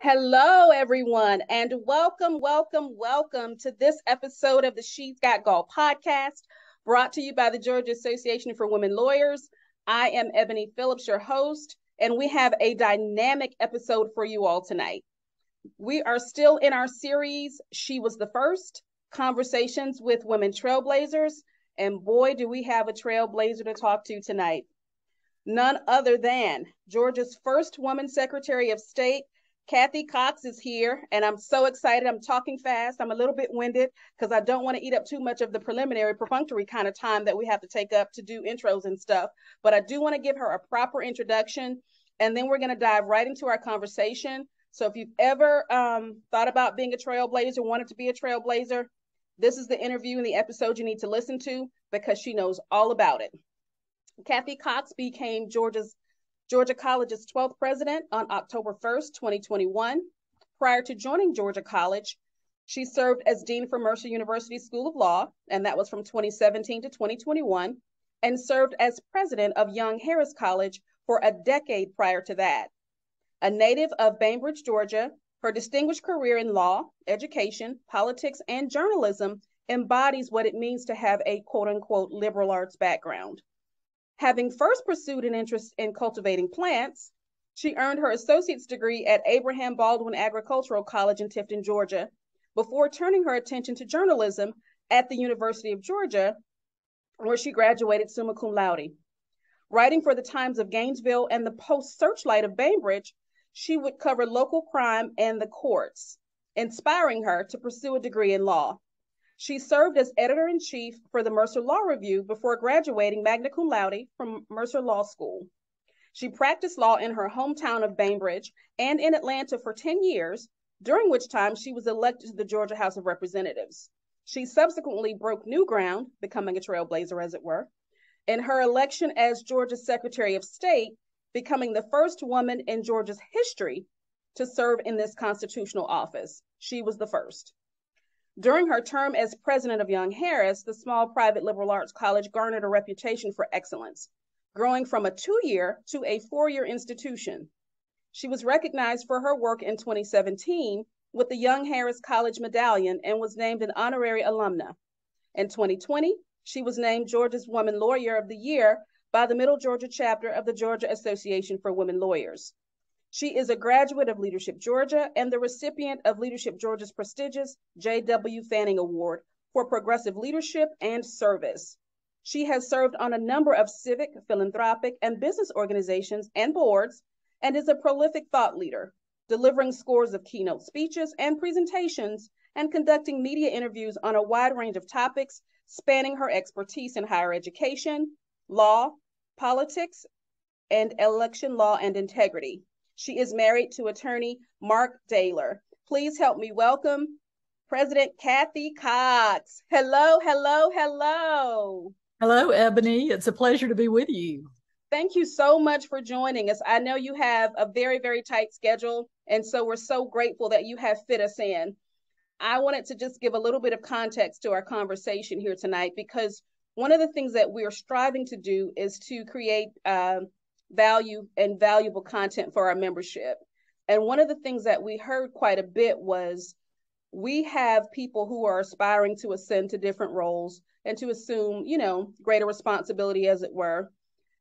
Hello, everyone, and welcome, welcome, welcome to this episode of the She's Got GAWL podcast, brought to you by the Georgia Association for Women Lawyers. I am Ebony Phillips, your host, and we have a dynamic episode for you all tonight. We are still in our series, She Was the First Conversations with Women Trailblazers, and boy, do we have a trailblazer to talk to tonight. None other than Georgia's first woman Secretary of State Cathy Cox is here, and I'm so excited. I'm talking fast. I'm a little bit winded because I don't want to eat up too much of the preliminary, perfunctory kind of time that we have to take up to do intros and stuff. But I do want to give her a proper introduction, and then we're going to dive right into our conversation. So if you've ever um, thought about being a trailblazer, wanted to be a trailblazer, this is the interview and the episode you need to listen to because she knows all about it. Cathy Cox became Georgia's Georgia College's 12th president on October 1st, 2021. Prior to joining Georgia College, she served as Dean for Mercer University School of Law, and that was from 2017 to 2021, and served as president of Young Harris College for a decade prior to that. A native of Bainbridge, Georgia, her distinguished career in law, education, politics, and journalism embodies what it means to have a quote unquote liberal arts background. Having first pursued an interest in cultivating plants, she earned her associate's degree at Abraham Baldwin Agricultural College in Tifton, Georgia, before turning her attention to journalism at the University of Georgia, where she graduated summa cum laude. Writing for the Times of Gainesville and the Post Searchlight of Bainbridge, she would cover local crime and the courts, inspiring her to pursue a degree in law. She served as editor in chief for the Mercer Law Review before graduating magna cum laude from Mercer Law School. She practiced law in her hometown of Bainbridge and in Atlanta for 10 years, during which time she was elected to the Georgia House of Representatives. She subsequently broke new ground, becoming a trailblazer, as it were, in her election as Georgia's Secretary of State, becoming the first woman in Georgia's history to serve in this constitutional office. She was the first. During her term as president of Young Harris, the small private liberal arts college garnered a reputation for excellence, growing from a two year to a four year institution. She was recognized for her work in 2017 with the Young Harris College Medallion and was named an honorary alumna. In 2020, she was named Georgia's Woman Lawyer of the Year by the Middle Georgia chapter of the Georgia Association for Women Lawyers. She is a graduate of Leadership Georgia and the recipient of Leadership Georgia's prestigious J.W. Fanning Award for Progressive Leadership and Service. She has served on a number of civic, philanthropic, and business organizations and boards and is a prolific thought leader, delivering scores of keynote speeches and presentations and conducting media interviews on a wide range of topics spanning her expertise in higher education, law, politics, and election law and integrity. She is married to attorney Mark Dehler. Please help me welcome President Cathy Cox. Hello, hello, hello. Hello, Ebony. It's a pleasure to be with you. Thank you so much for joining us. I know you have a very, very tight schedule, and so we're so grateful that you have fit us in. I wanted to just give a little bit of context to our conversation here tonight because one of the things that we're striving to do is to create um, value and valuable content for our membership. And one of the things that we heard quite a bit was we have people who are aspiring to ascend to different roles and to assume, you know, greater responsibility, as it were.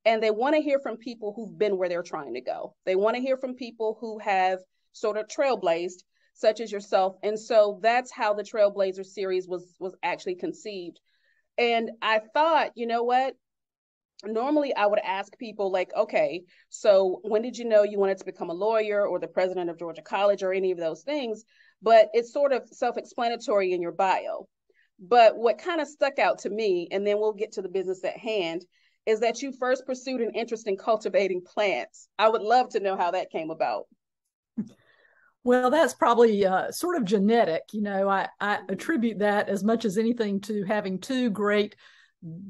And they want to hear from people who've been where they're trying to go. They want to hear from people who have sort of trailblazed, such as yourself. And so that's how the Trailblazer series was was actually conceived. And I thought, you know what? Normally I would ask people like, okay, so when did you know you wanted to become a lawyer or the president of Georgia College or any of those things? But it's sort of self-explanatory in your bio. But what kind of stuck out to me, and then we'll get to the business at hand, is that you first pursued an interest in cultivating plants. I would love to know how that came about. Well, that's probably uh, sort of genetic. You know, I, I attribute that as much as anything to having two great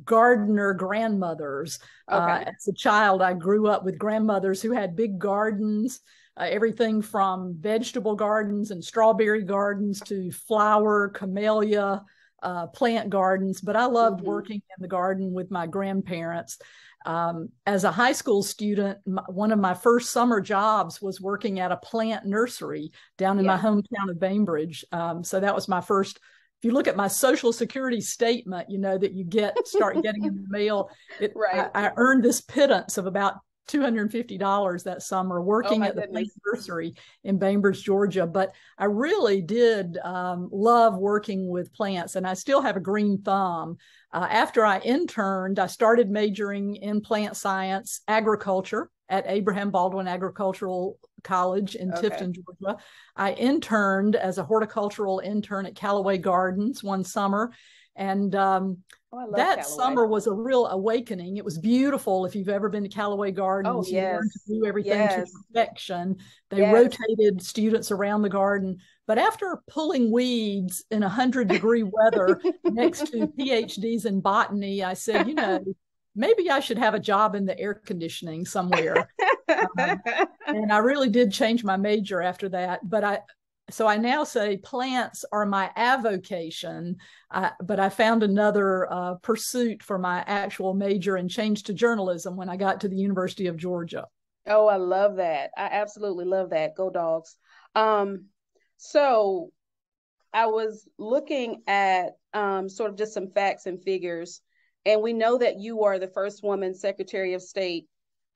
gardener grandmothers. Uh, okay. Uh, as a child, I grew up with grandmothers who had big gardens, uh, everything from vegetable gardens and strawberry gardens to flower, camellia, uh, plant gardens, but I loved mm-hmm. working in the garden with my grandparents. Um, as a high school student, my, one of my first summer jobs was working at a plant nursery down in yeah. my hometown of Bainbridge. Um, so that was my first. If you look at my social security statement, you know that you get start getting in the mail. It, right. I, I earned this pittance of about $250 that summer working oh at the goodness. nursery in Bainbridge, Georgia. But I really did um, love working with plants, and I still have a green thumb. Uh, after I interned, I started majoring in plant science, agriculture at Abraham Baldwin Agricultural College in okay. Tifton, Georgia. I interned as a horticultural intern at Callaway Gardens one summer. And um, Oh, that Callaway. summer was a real awakening. It was beautiful. If you've ever been to Callaway Gardens, oh, yes. you learn to do everything yes. to perfection. They yes. rotated students around the garden. But after pulling weeds in 100 degree weather next to PhDs in botany, I said, you know, maybe I should have a job in the air conditioning somewhere. um, and I really did change my major after that. But I, so I now say plants are my avocation, uh, but I found another uh, pursuit for my actual major and changed to journalism when I got to the University of Georgia. Oh, I love that. I absolutely love that. Go dogs. Um, so I was looking at um, sort of just some facts and figures, and we know that you are the first woman Secretary of State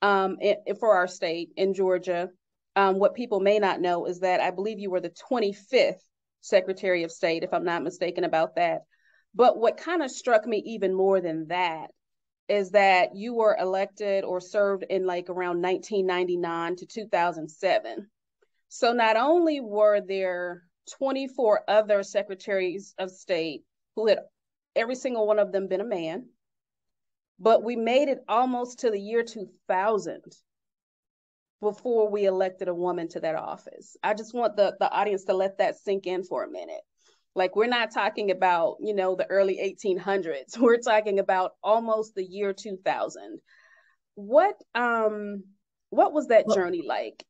um, for our state in Georgia. Um, what people may not know is that I believe you were the 25th Secretary of State, if I'm not mistaken about that. But what kind of struck me even more than that is that you were elected or served in like around 1999 to 2007. So not only were there 24 other secretaries of state who had every single one of them been a man, but we made it almost to the year 2000 before we elected a woman to that office. I just want the, the audience to let that sink in for a minute. Like we're not talking about, you know, the early 1800s. We're talking about almost the year 2000. What um what was that well, journey like?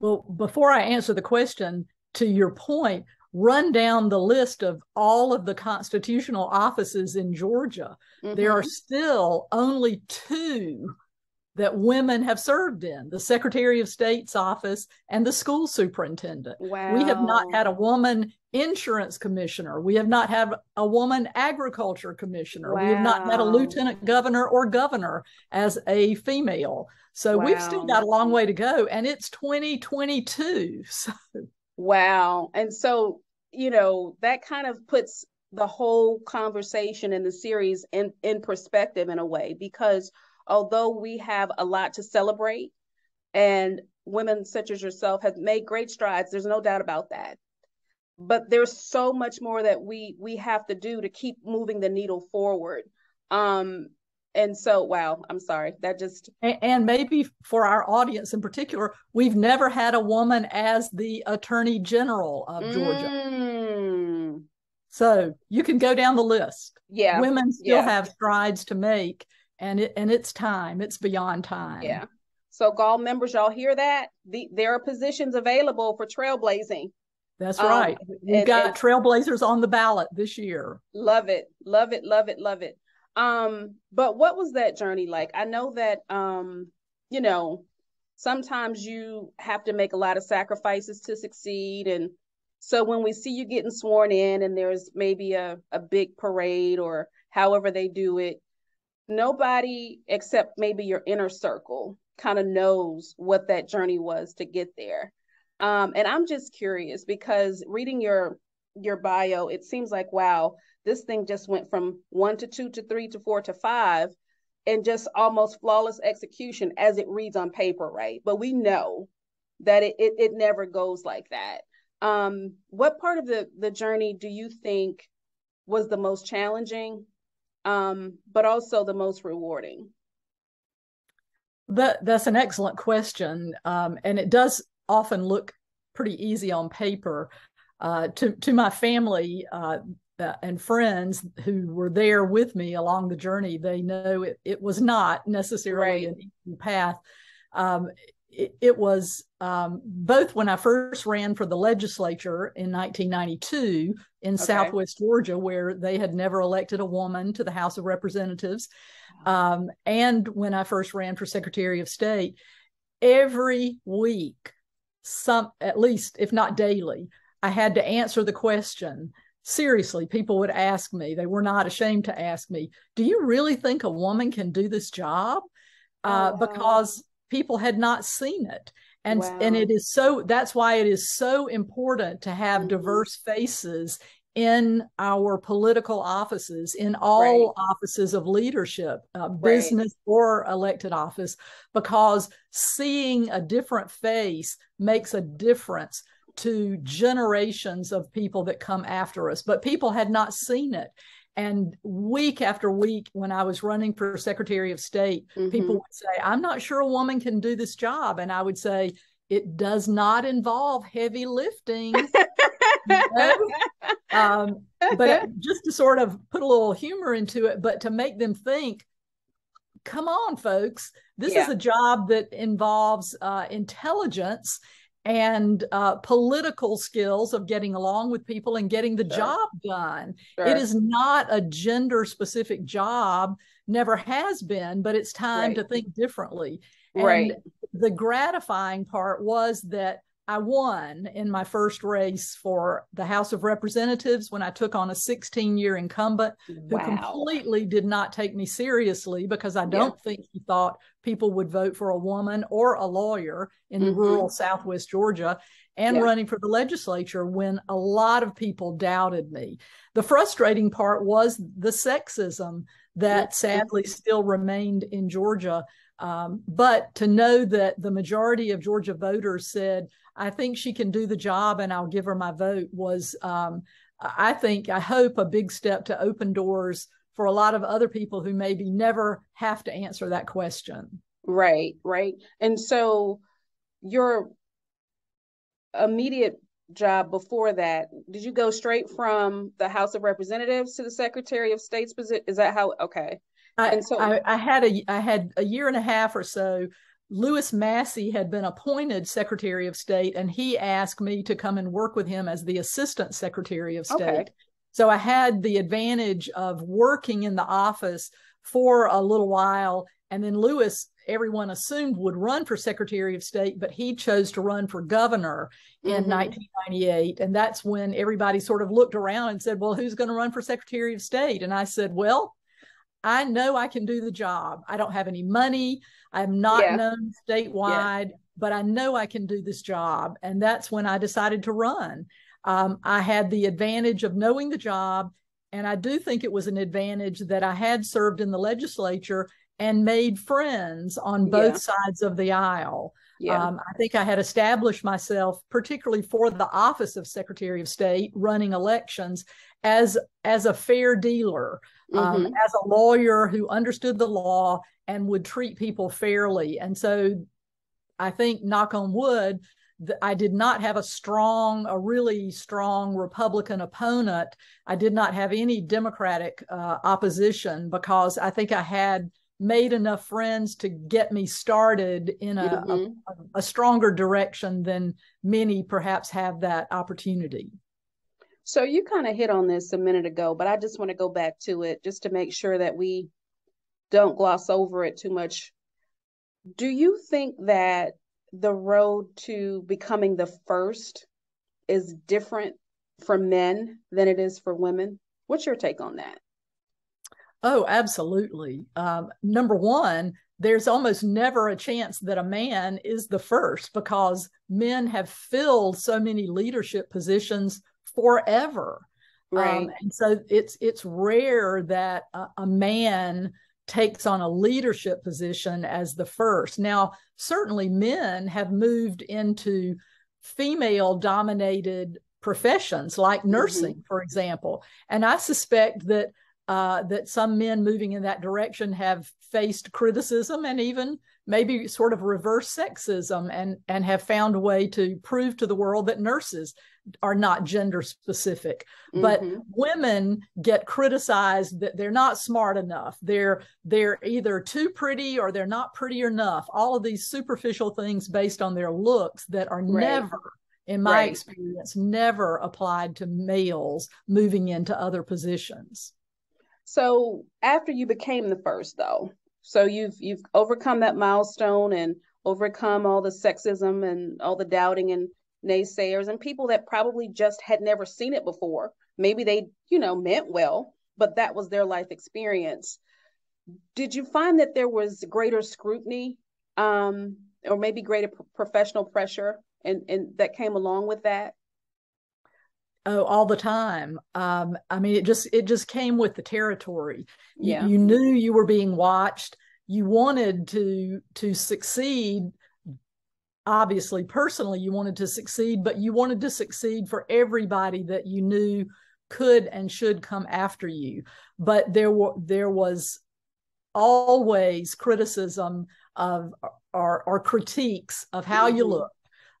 Well, before I answer the question, to your point, run down the list of all of the constitutional offices in Georgia. Mm-hmm. There are still only two that women have served in the Secretary of State's office and the school superintendent. Wow. We have not had a woman insurance commissioner. We have not had a woman agriculture commissioner. Wow. We have not had a lieutenant governor or governor as a female. So wow. we've still got a long way to go and it's 2022. So wow. And so, you know, that kind of puts the whole conversation in the series in in perspective in a way because although we have a lot to celebrate and women such as yourself have made great strides there's no doubt about that. But there's so much more that we we have to do to keep moving the needle forward. Um and so wow i'm sorry that just and, maybe for our audience in particular we've never had a woman as the attorney general of georgia mm. so you can go down the list yeah women still yeah. have strides to make and it and it's time. It's beyond time. Yeah. So GAWL members, y'all hear that? The, there are positions available for trailblazing. That's um, right. We've and, got and, trailblazers on the ballot this year. Love it. Love it. Love it. Love it. Um, but what was that journey like? I know that um, you know, sometimes you have to make a lot of sacrifices to succeed. And so when we see you getting sworn in and there's maybe a, a big parade or however they do it, nobody except maybe your inner circle kind of knows what that journey was to get there. Um, and I'm just curious because reading your your bio, it seems like wow, this thing just went from one to two to three to four to five, and just almost flawless execution as it reads on paper, right? But we know that it it, it never goes like that. Um, what part of the the journey do you think was the most challenging um, but also the most rewarding? That that's an excellent question, um, and it does often look pretty easy on paper. Uh, to to my family uh, and friends who were there with me along the journey, they know it, it was not necessarily right. an easy path. Um, it, it was um, both when I first ran for the legislature in 1992 in okay. Southwest Georgia, where they had never elected a woman to the House of Representatives, um, and when I first ran for Secretary of State. Every week, some at least, if not daily, I had to answer the question seriously, people would ask me, they were not ashamed to ask me, Do you really think a woman can do this job? Uh, oh, wow. Because people had not seen it. And, wow. and it is so that's why it is so important to have mm-hmm. diverse faces in our political offices, in all right. offices of leadership, uh, business or elected office, because seeing a different face makes a difference to generations of people that come after us. But people had not seen it. And week after week, when I was running for Secretary of State, mm-hmm. people would say, I'm not sure a woman can do this job. And I would say, it does not involve heavy lifting. um, but just to sort of put a little humor into it, but to make them think, come on, folks, this yeah. is a job that involves uh, intelligence and uh, political skills of getting along with people and getting the sure. job done. Sure. It is not a gender specific job, never has been, but it's time right. to think differently. Right. And the gratifying part was that I won in my first race for the House of Representatives when I took on a 16 year incumbent wow. who completely did not take me seriously because I don't yeah. think he thought people would vote for a woman or a lawyer in mm-hmm. rural Southwest Georgia and yeah. running for the legislature when a lot of people doubted me. The frustrating part was the sexism that sadly still remained in Georgia. Um, but to know that the majority of Georgia voters said, I think she can do the job and I'll give her my vote was, um, I think, I hope, a big step to open doors for a lot of other people who maybe never have to answer that question. Right, right. And so your immediate job before that, did you go straight from the House of Representatives to the Secretary of State's position? Is that how? Okay. I, and so I, I had a I had a year and a half or so Lewis Massey had been appointed Secretary of State, and he asked me to come and work with him as the Assistant Secretary of State. Okay. So I had the advantage of working in the office for a little while. And then Lewis, everyone assumed would run for Secretary of State, but he chose to run for governor in mm-hmm. 1998. And that's when everybody sort of looked around and said, Well, who's going to run for Secretary of State? And I said, Well, I know I can do the job. I don't have any money. I'm not yeah. known statewide, yeah. but I know I can do this job. And that's when I decided to run. Um, I had the advantage of knowing the job. And I do think it was an advantage that I had served in the legislature and made friends on both yeah. sides of the aisle. Yeah. Um, I think I had established myself, particularly for the office of Secretary of State, running elections as as a fair dealer um, mm-hmm. as a lawyer who understood the law and would treat people fairly. And so I think, knock on wood, I did not have a strong, a really strong Republican opponent. I did not have any Democratic uh, opposition because I think I had made enough friends to get me started in a, mm-hmm. a, a stronger direction than many perhaps have that opportunity. So you kind of hit on this a minute ago, but I just want to go back to it just to make sure that we don't gloss over it too much. Do you think that the road to becoming the first is different for men than it is for women? What's your take on that? Oh, absolutely. Um, number one, there's almost never a chance that a man is the first because men have filled so many leadership positions forever. Um, right. Um, and so it's it's rare that a, a man takes on a leadership position as the first. Now, certainly men have moved into female dominated professions like mm-hmm. nursing, mm-hmm. for example. And I suspect that uh, that some men moving in that direction have faced criticism and even maybe sort of reverse sexism and and have found a way to prove to the world that nurses are not gender specific mm-hmm. but women get criticized that they're not smart enough they're they're either too pretty or they're not pretty enough all of these superficial things based on their looks that are right. never in my right. experience never applied to males moving into other positions so after you became the first though so you've you've overcome that milestone and overcome all the sexism and all the doubting and naysayers and people that probably just had never seen it before. Maybe they, you know, meant well, but that was their life experience. Did you find that there was greater scrutiny um, or maybe greater professional pressure and, and that came along with that? Oh, all the time. Um, I mean, it just it just came with the territory. Yeah. You, you knew you were being watched. You wanted to to succeed obviously personally you wanted to succeed but you wanted to succeed for everybody that you knew could and should come after you but there were there was always criticism of or, or critiques of how mm-hmm. you look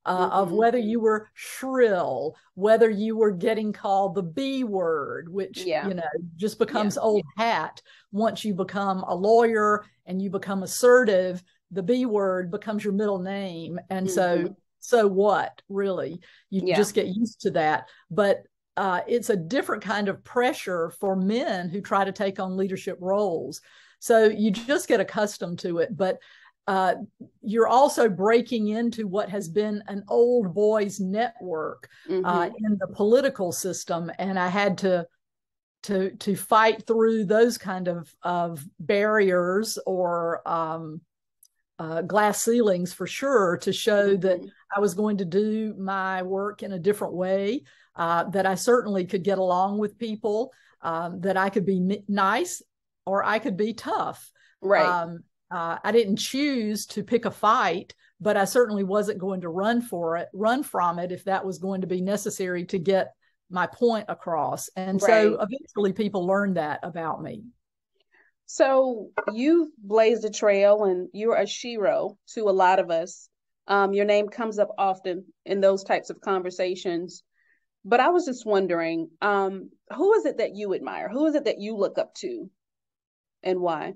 uh, mm-hmm. of whether you were shrill, whether you were getting called the B word, which yeah. you know just becomes yeah. old hat once you become a lawyer and you become assertive the B word becomes your middle name. And mm-hmm. so, so what really? You yeah. just get used to that. But uh, it's a different kind of pressure for men who try to take on leadership roles. So you just get accustomed to it. But uh, you're also breaking into what has been an old boys network uh, mm-hmm. uh, in the political system, and I had to to to fight through those kind of of barriers or um, uh, glass ceilings for sure to show that mm-hmm. I was going to do my work in a different way, uh, that I certainly could get along with people, um, that I could be nice or I could be tough. Right. Um, uh, I didn't choose to pick a fight, but I certainly wasn't going to run for it, run from it if that was going to be necessary to get my point across. And right. so eventually people learned that about me. So you've blazed a trail and you're a shero to a lot of us. Um, your name comes up often in those types of conversations. But I was just wondering, um, who is it that you admire? Who is it that you look up to and why?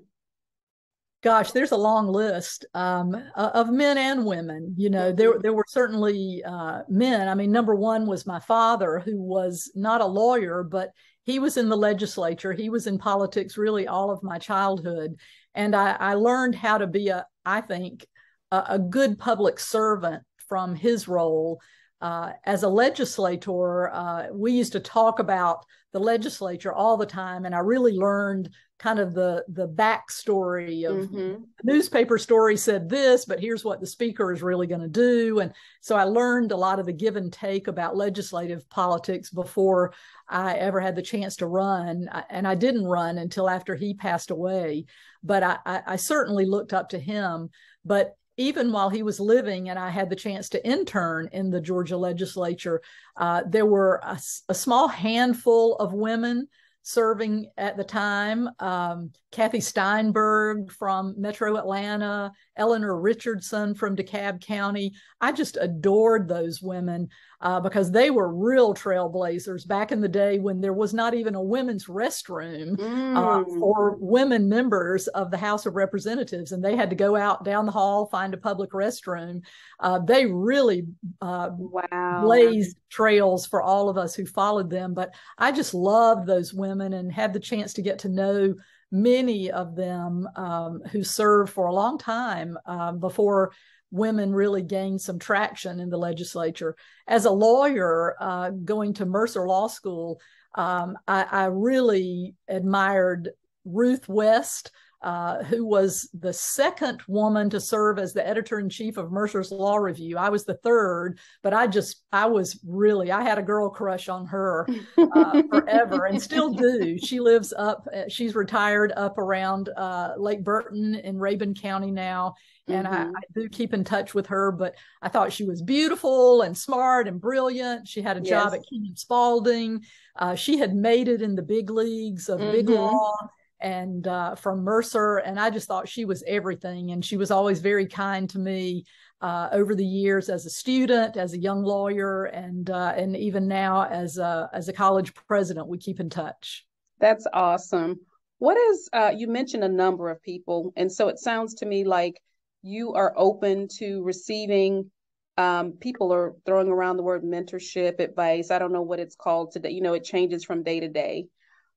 Gosh, there's a long list um, of men and women. You know, there mm-hmm. there were certainly uh, men. I mean, number one was my father, who was not a lawyer, but he was in the legislature. He was in politics really all of my childhood. And I, I learned how to be a, I think, a, a good public servant from his role. Uh, as a legislator, uh, we used to talk about the legislature all the time, and I really learned kind of the the backstory of mm-hmm. newspaper story said this, but here's what the speaker is really going to do. And so I learned a lot of the give and take about legislative politics before I ever had the chance to run. And I didn't run until after he passed away, but I, I certainly looked up to him. But even while he was living and I had the chance to intern in the Georgia legislature, uh, there were a, a, small handful of women serving at the time. Um, Cathey Steinberg from Metro Atlanta, Eleanor Richardson from DeKalb County. I just adored those women uh, because they were real trailblazers back in the day when there was not even a women's restroom uh, mm. uh, for women members of the House of Representatives, and they had to go out down the hall, find a public restroom. Uh, they really uh, wow. blazed trails for all of us who followed them. But I just loved those women and had the chance to get to know many of them um, who served for a long time um, before women really gained some traction in the legislature. As a lawyer, uh, going to Mercer Law School, um, I, I, really admired Ruth West, uh, who was the second woman to serve as the editor in chief of Mercer's Law Review. I was the third, but I just, I was really, I had a girl crush on her uh, forever and still do. She lives up, uh, she's retired up around uh, Lake Burton in Rabun County now. And mm-hmm. I, I, do keep in touch with her, but I thought she was beautiful and smart and brilliant. She had a job at King and Spalding. Uh, she had made it in the big leagues of mm-hmm. big law and uh, from Mercer. And I just thought she was everything. And she was always very kind to me uh, over the years as a student, as a young lawyer, and uh, and even now as a as a college president. We keep in touch. That's awesome. What is uh, you mentioned a number of people, and so it sounds to me like you are open to receiving. Um, people are throwing around the word mentorship, advice. I don't know what it's called today. You know, it changes from day to day.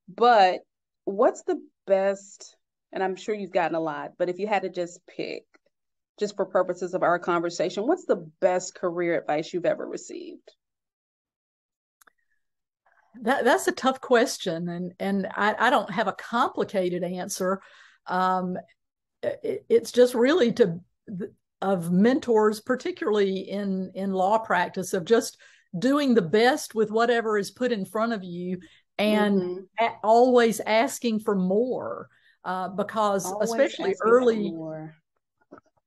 But what's the best? And I'm sure you've gotten a lot, but if you had to just pick, just for purposes of our conversation, what's the best career advice you've ever received? That, that's a tough question, and and I, I don't have a complicated answer. Um, it, it's just really to of mentors, particularly in in law practice, of just doing the best with whatever is put in front of you, and mm-hmm. a- always asking for more. Uh, because always especially early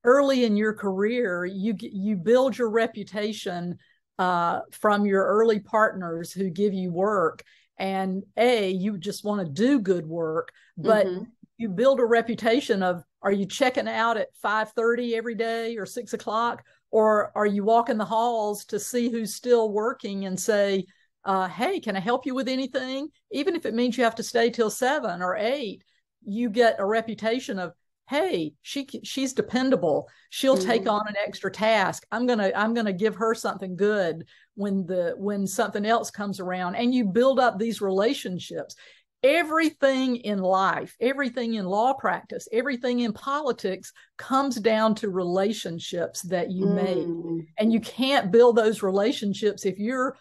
early in your career, you you build your reputation uh, from your early partners who give you work, and a you just want to do good work, but mm-hmm. you build a reputation of are you checking out at five thirty every day or six o'clock, or are you walking the halls to see who's still working and say. Uh, hey, can I help you with anything? Even if it means you have to stay till seven or eight, you get a reputation of hey she she's dependable she'll mm-hmm. take on an extra task i'm gonna i'm gonna give her something good when the when something else comes around and you build up these relationships everything in life everything in law practice everything in politics comes down to relationships that you mm. make and you can't build those relationships if you're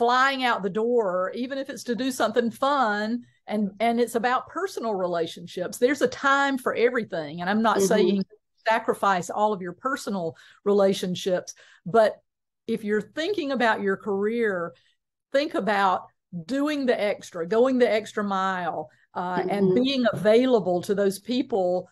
flying out the door even if it's to do something fun and and it's about personal relationships there's a time for everything and i'm not mm-hmm. saying sacrifice all of your personal relationships but if you're thinking about your career think about doing the extra going the extra mile uh, mm-hmm. and being available to those people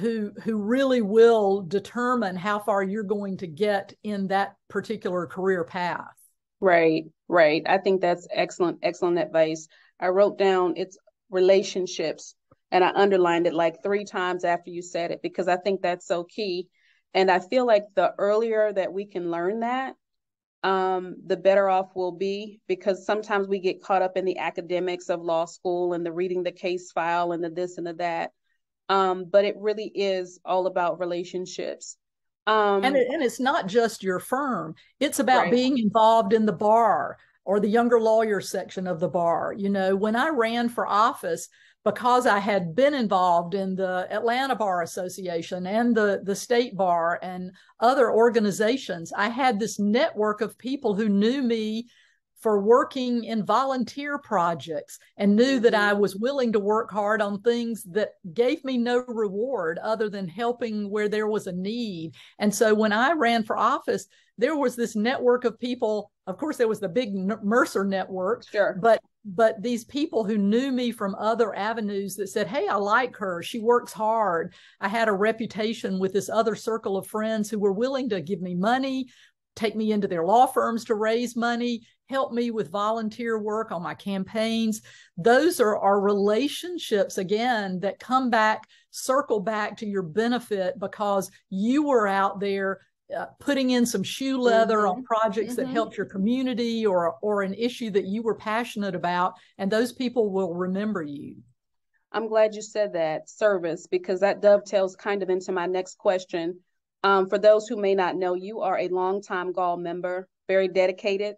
who who really will determine how far you're going to get in that particular career path right right i think that's excellent excellent advice I wrote down it's relationships and I underlined it like three times after you said it because I think that's so key. And I feel like the earlier that we can learn that, um, the better off we'll be because sometimes we get caught up in the academics of law school and the reading the case file and the this and the that. Um, but it really is all about relationships. Um, and, it, and it's not just your firm, it's about right. being involved in the bar, or the younger lawyer section of the bar. You know, when I ran for office, because I had been involved in the Atlanta Bar Association and the, the state bar and other organizations, I had this network of people who knew me for working in volunteer projects and knew that I mm-hmm. was willing to work hard on things that gave me no reward other than helping where there was a need. And so when I ran for office, there was this network of people. Of course, there was the big Mercer network, sure. but but these people who knew me from other avenues that said, Hey, I like her. She works hard. I had a reputation with this other circle of friends who were willing to give me money, take me into their law firms to raise money, help me with volunteer work on my campaigns. Those are our relationships again that come back, circle back to your benefit because you were out there uh, putting in some shoe leather mm-hmm. on projects mm-hmm. that helped your community or or an issue that you were passionate about and those people will remember you i'm glad you said that service because that dovetails kind of into my next question um, for those who may not know, you are a longtime GAWL member, very dedicated,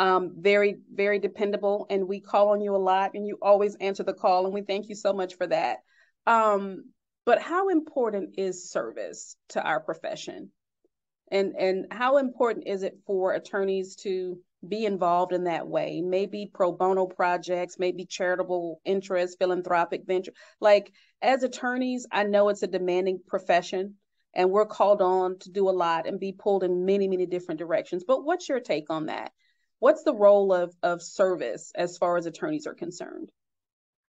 um, very, very dependable, and we call on you a lot, and you always answer the call, and we thank you so much for that. Um, but how important is service to our profession? And, and how important is it for attorneys to be involved in that way? Maybe pro bono projects, maybe charitable interests, philanthropic venture. Like as attorneys, I know it's a demanding profession and we're called on to do a lot and be pulled in many many different directions. But what's your take on that? What's the role of of service as far as attorneys are concerned?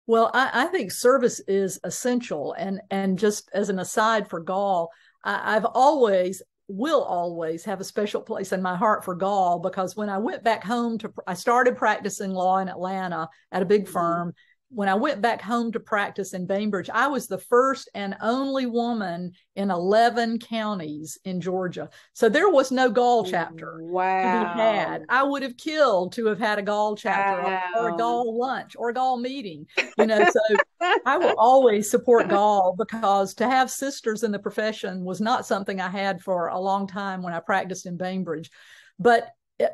Well i, I think service is essential. And and just as an aside for GAWL I, i've always will always have a special place in my heart for GAWL because when i went back home to i started practicing law in atlanta at a big mm-hmm. When I went back home to practice in Bainbridge, I was the first and only woman in 11 counties in Georgia. So there was no GAWL chapter wow. to be had. I would have killed to have had a GAWL chapter wow. or, or, a GAWL lunch or a GAWL meeting. You know, so I will always support GAWL because to have sisters in the profession was not something I had for a long time when I practiced in Bainbridge. But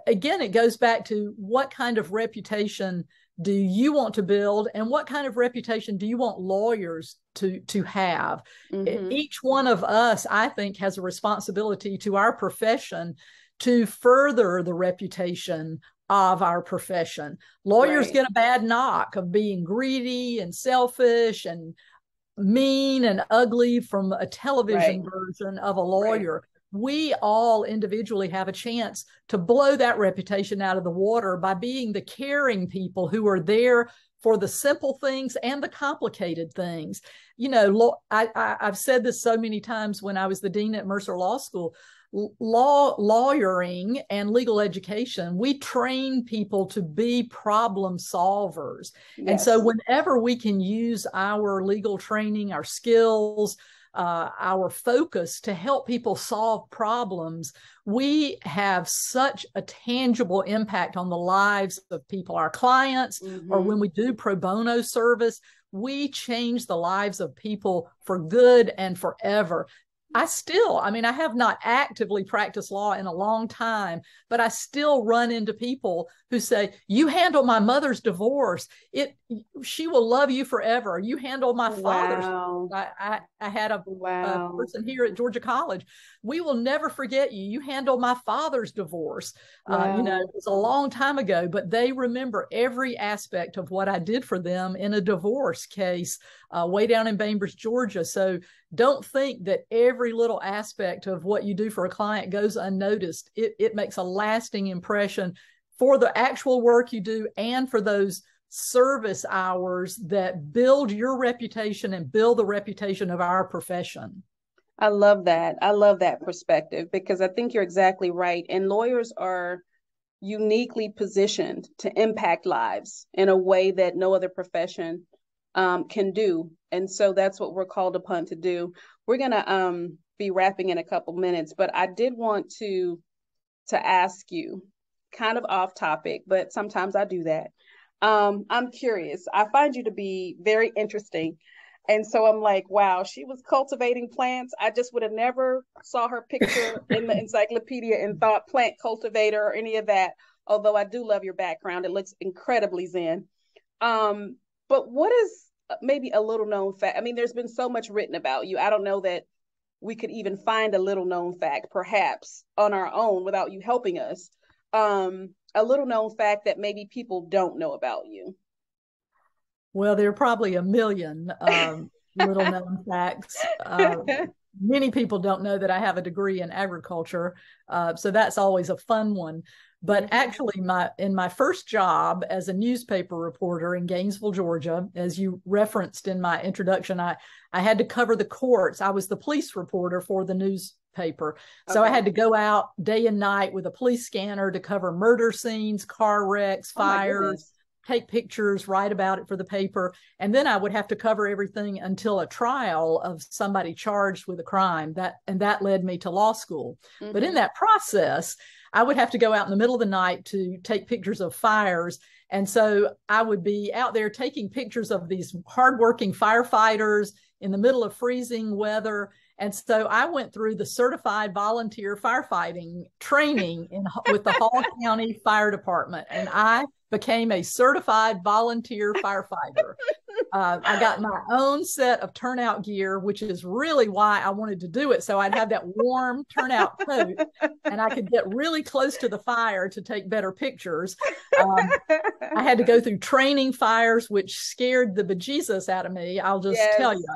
again, it goes back to what kind of reputation do you want to build and what kind of reputation do you want lawyers to to have mm-hmm. each one of us i think has a responsibility to our profession to further the reputation of our profession lawyers right. get a bad knock of being greedy and selfish and mean and ugly from a television right. version of a lawyer right we all individually have a chance to blow that reputation out of the water by being the caring people who are there for the simple things and the complicated things. You know, I, have said this so many times when I was the dean at Mercer Law School. Law, lawyering, and legal education, we train people to be problem solvers. Yes. And so, whenever we can use our legal training, our skills, uh, our focus to help people solve problems, we have such a tangible impact on the lives of people, our clients, mm-hmm. or when we do pro bono service, we change the lives of people for good and forever. I still, I mean, I have not actively practiced law in a long time, but I still run into people who say, "You handle my mother's divorce. It, she will love you forever. You handle my father's." Wow. I, I, I, had a, wow. a, person here at Georgia College. We will never forget you. You handle my father's divorce. Wow. Uh, you know, it was a long time ago, but they remember every aspect of what I did for them in a divorce case uh, way down in Bainbridge, Georgia. So don't think that every little aspect of what you do for a client goes unnoticed. It, it makes a lasting impression for the actual work you do and for those service hours that build your reputation and build the reputation of our profession. I love that. I love that perspective because I think you're exactly right. And lawyers are uniquely positioned to impact lives in a way that no other profession um, can do. And so that's what we're called upon to do. We're going to um, be wrapping in a couple minutes, but I did want to to ask you, kind of off topic, but sometimes I do that. Um, I'm curious. I find you to be very interesting. And so I'm like, wow, she was cultivating plants. I just would have never saw her picture in the encyclopedia and thought plant cultivator or any of that. Although I do love your background, it looks incredibly zen. Um, but what is uh, maybe a little known fact? I mean, there's been so much written about you. I don't know that we could even find a little known fact, perhaps on our own without you helping us. Um, a little known fact that maybe people don't know about you. Well, there are probably a million um, little known facts. Uh, many people don't know that I have a degree in agriculture, uh, so that's always a fun one. But mm-hmm. actually, my in my first job as a newspaper reporter in Gainesville, Georgia, as you referenced in my introduction, I I had to cover the courts. I was the police reporter for the newspaper, so okay. I had to go out day and night with a police scanner to cover murder scenes, car wrecks, oh fires. Take pictures, write about it for the paper, and then I would have to cover everything until a trial of somebody charged with a crime. That and that led me to law school. Mm-hmm. But in mm-hmm. that process, I would have to go out in the middle of the night to take pictures of fires. And so I would be out there taking pictures of these hardworking firefighters in the middle of freezing weather. And so I went through the certified volunteer firefighting training in, with the Hall County Fire Department. And I became a certified volunteer firefighter. Uh, I got my own set of turnout gear, which is really why I wanted to do it. So I'd have that warm turnout coat and I could get really close to the fire to take better pictures. Um, I had to go through training fires, which scared the bejesus out of me. I'll just yes. tell you.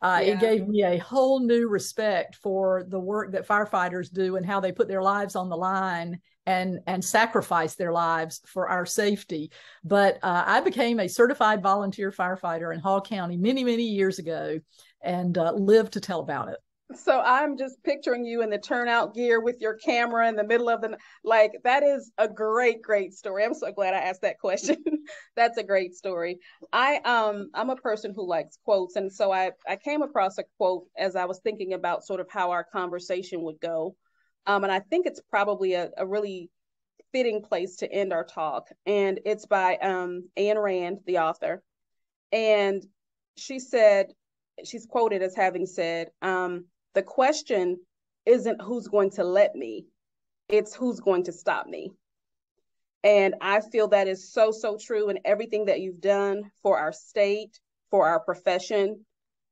Uh, yeah. It gave me a whole new respect for the work that firefighters do and how they put their lives on the line and and sacrifice their lives for our safety. But uh, I became a certified volunteer firefighter in Hall County many many years ago, and uh, live to tell about it. So I'm just picturing you in the turnout gear with your camera in the middle of the like that is a great great story. I'm so glad I asked that question. That's a great story. I um I'm a person who likes quotes and so I I came across a quote as I was thinking about sort of how our conversation would go. Um and I think it's probably a, a really fitting place to end our talk and it's by um Ayn Rand, the author. And she said she's quoted as having said um the question isn't who's going to let me, it's who's going to stop me. And I feel that is so, so true in everything that you've done for our state, for our profession,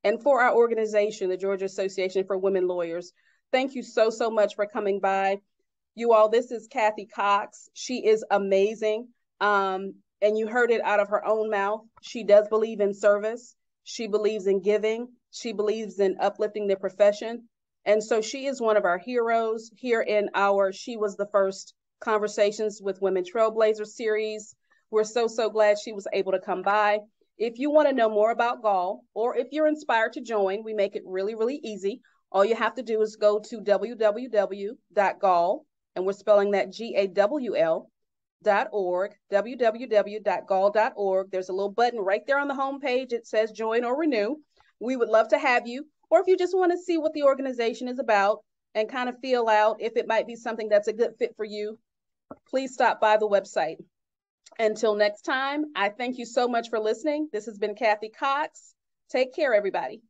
and for our organization, the Georgia Association for Women Lawyers. Thank you so, so much for coming by. You all, this is Cathy Cox. She is amazing. Um, and you heard it out of her own mouth. She does believe in service, she believes in giving, she believes in uplifting the profession. And so she is one of our heroes here in our She Was the First Conversations with Women Trailblazer series. We're so, so glad she was able to come by. If you want to know more about GAWL, or if you're inspired to join, we make it really, really easy. All you have to do is go to www.gawl, and we're spelling that G A W L dot org, www.gawl.org. There's a little button right there on the home page. It says join or renew we would love to have you. Or if you just want to see what the organization is about and kind of feel out if it might be something that's a good fit for you, please stop by the website. Until next time, I thank you so much for listening. This has been Cathy Cox. Take care, everybody.